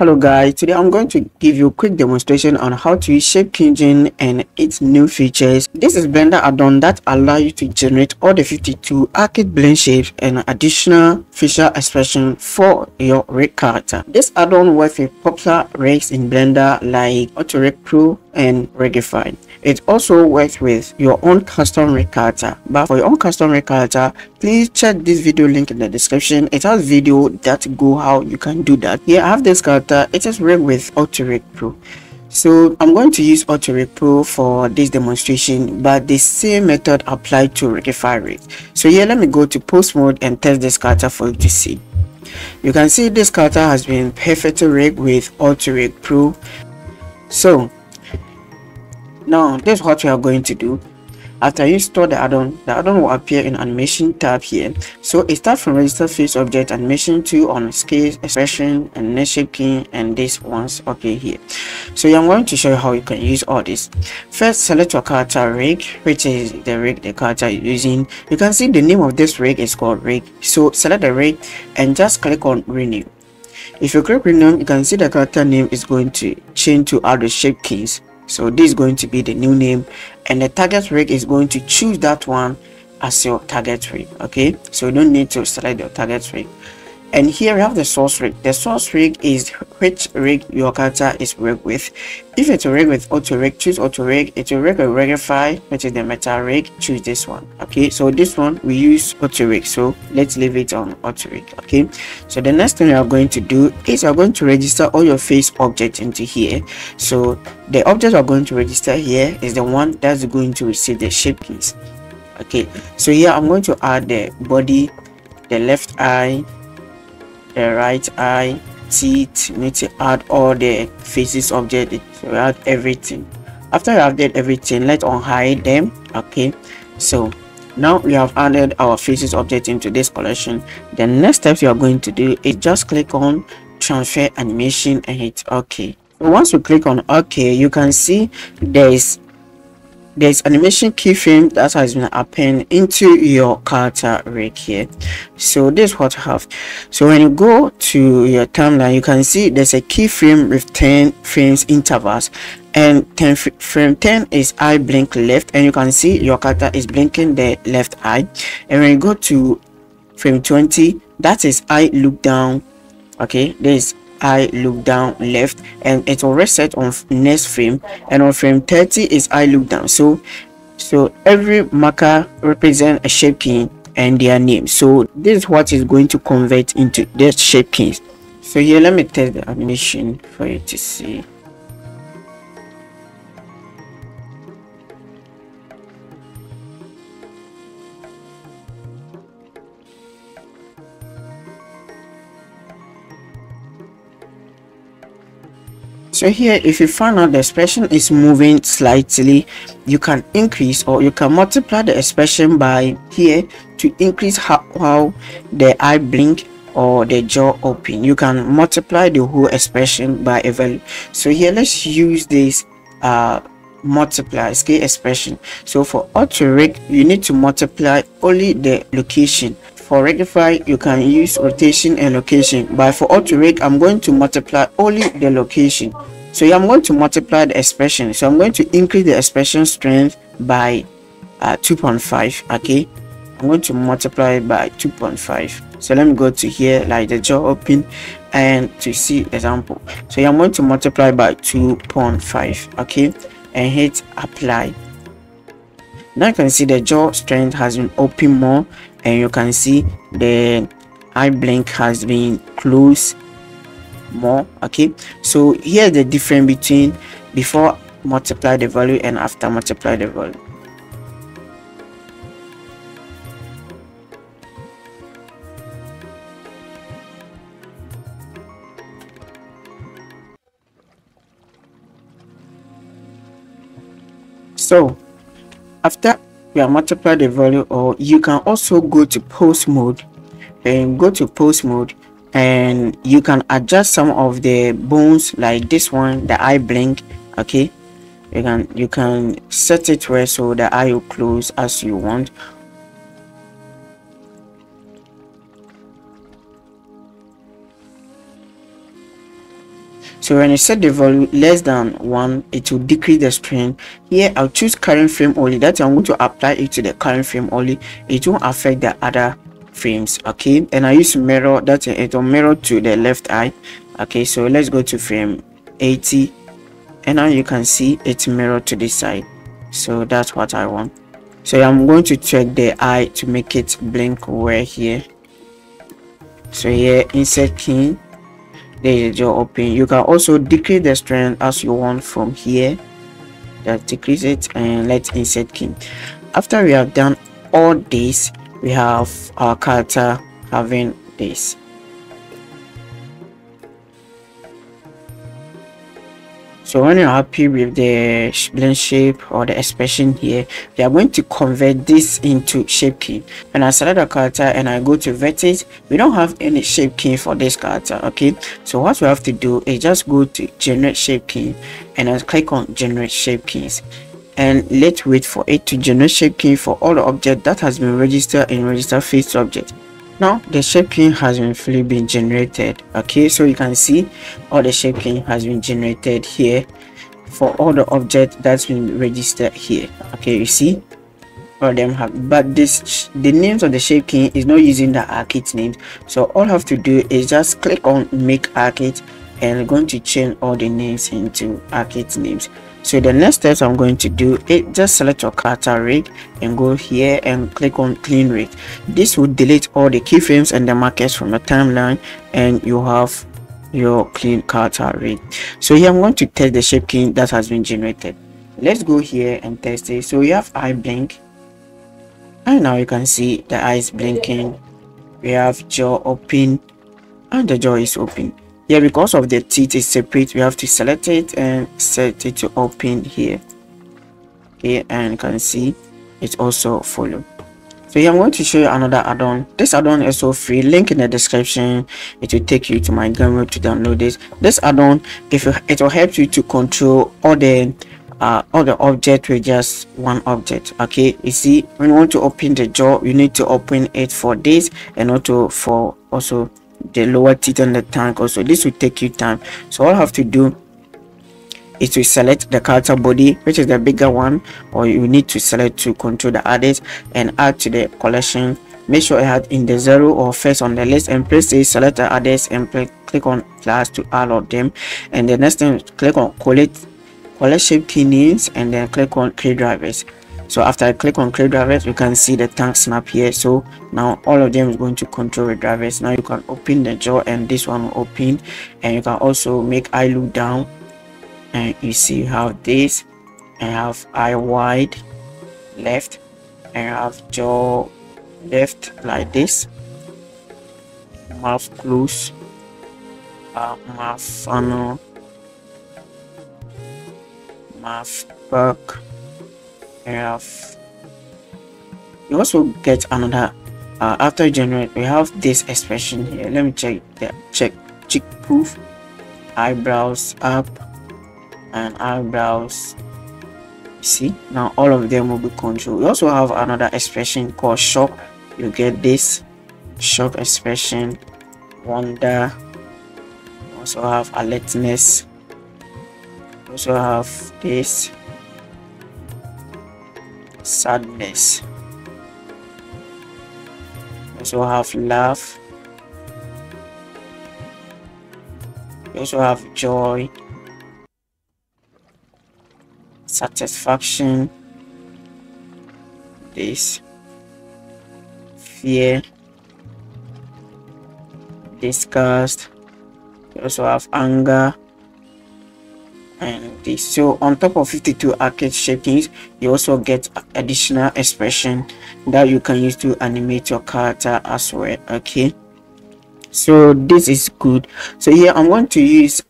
hello guys. Today i'm going to give you a quick demonstration on how to use ShapeKeyGen and its new features. This is blender add-on that allow you to generate all the 52 ARKit blend shapes and additional facial expression for your rig character. This add-on works with popular rigs in blender like autorig pro and rigify it also works with your own custom rig but for your own custom rig please check this video link in the description. It has video that go how you can do that. Here i have this character. It is rigged with autorig pro. So i'm going to use autorig pro for this demonstration but the same method applied to rigify rig so here let me go to pose mode and test this character for you to see. You can see this character has been perfectly rigged with autorig pro. So now this is what we are going to do. After you install the add-on the add-on will appear in animation tab here. So it starts from register face object animation to on scale expression and next shaping and this one's okay here. So i'm going to show you how you can use all this. First select your character rig which is the rig the character is using. You can see the name of this rig is called rig. So select the rig and just click on renew. If you click renew you can see the character name is going to change to other shape keys so this is going to be the new name and the target rig is going to choose that one as your target rig okay? So you don't need to select your target rig and here we have the source rig. The source rig is which rig your character is rigged with. If it's a rig with auto rig choose auto rig it's a rig rigify which is the meta rig choose this one. Okay so this one we use auto rig so let's leave it on auto rig okay? So the next thing we are going to do is we're going to register all your face objects into here. So the object we're going to register here is the one that's going to receive the shape keys. Okay so here i'm going to add the body the left eye the right eye teeth you need to add all the faces object so add everything. After you have did everything let's unhide them okay? So now we have added our faces object into this collection. The next step you are going to do is just click on transfer animation and hit ok once you click on ok you can see there is there's animation keyframe that has been append into your character rig here so this is what I have. So when you go to your timeline you can see there's a keyframe with 10 frames intervals. And 10 frame 10 is eye blink left and you can see your character is blinking the left eye. And when you go to frame 20 that is eye look down. Okay there's I look down left and it will reset on next frame and on frame 30 is I look down. So so every marker represent a shape key and their name. So this is what is going to convert into the shape keys so here let me test the animation for you to see so here if you find out the expression is moving slightly you can increase or you can multiply the expression by here to increase how, how the eye blink or the jaw open. You can multiply the whole expression by a value. So here let's use this uh multiply scale expression. So for auto rig you need to multiply only the location for rigify you can use rotation and location. But for auto rig i'm going to multiply only the location. So i'm going to multiply the expression. So i'm going to increase the expression strength by uh, 2.5 okay? I'm going to multiply by 2.5 so let me go to here like the jaw open and to see example. So i'm going to multiply by 2.5 okay? And hit apply. Now you can see the jaw strength has been open more and you can see the eye blink has been closed more okay? So here's the difference between before multiply the value and after multiply the value. So after you have multiplied the value or you can also go to pose mode and go to pose mode and you can adjust some of the bones like this one the eye blink okay? You can you can set it where so the eye will close as you want so when you set the value less than one it will decrease the strength here i'll choose current frame only. That i'm going to apply it to the current frame only. It won't affect the other frames okay? And i use mirror. That it will mirror to the left eye okay? So let's go to frame 80 and now you can see it's mirror to this side. So that's what i want. So i'm going to check the eye to make it blink where here. So here insert key there is your open you can also decrease the strength as you want from here. Just decrease it and let's insert king. After we have done all this we have our character having this so when you're happy with the blend shape or the expression here we are going to convert this into shape key. When i select a character and i go to vertex we don't have any shape key for this character okay? So what we have to do is just go to generate shape key and i click on generate shape keys. And let's wait for it to generate shape key for all the object that has been registered in register face object now the shape key has been fully been generated okay? So you can see all the shape key has been generated here for all the object that's been registered here okay? You see? All them have but this the names of the shape key is not using the ARKit names. So all I have to do is just click on make ARKit and going to change all the names into ARKit names so the next steps i'm going to do is just select your character rig and go here and click on clean rig. This will delete all the keyframes and the markers from the timeline and you have your clean character rig. So here i'm going to test the shape key that has been generated. Let's go here and test it. So we have eye blink. And now you can see the eyes blinking. We have jaw open and the jaw is open yeah because of the teeth is separate we have to select it and set it to open here. Okay and you can see it also follow. So here i'm going to show you another add-on. This add-on is so free. Link in the description. It will take you to my game to download this this add-on if it will help you to control all the uh, all the object with just one object okay? You see when you want to open the jaw you need to open it for this and also for also the lower teeth on the tank also this will take you time. So all I have to do is to select the character body which is the bigger one or you need to select to control the others and add to the collection. Make sure I had in the zero or first on the list and press the select the others and click on plus to add all of them. And the next thing click on collect collect shape key names and then click on key drivers so after i click on create drivers you can see the tank snap here. So now all of them is going to control the drivers. Now you can open the jaw and this one will open. And you can also make eye look down. And you see have this and have eye wide left. And have jaw left like this. Mouth close. Uh, mouth funnel. Mouth back have you also get another uh, after generate we have this expression here. Let me check the check cheek puff. Eyebrows up and eyebrows see? Now all of them will be controlled. We also have another expression called shock. You get this shock expression wonder. Also have alertness. Also have this sadness. Also have love. We also have joy, satisfaction, this, fear, disgust. We also have anger, Uh, and this so on top of 52 ARKit shapings you also get additional expression that you can use to animate your character as well okay? So this is good. So here i'm going to use